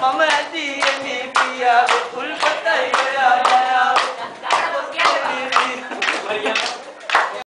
Mama,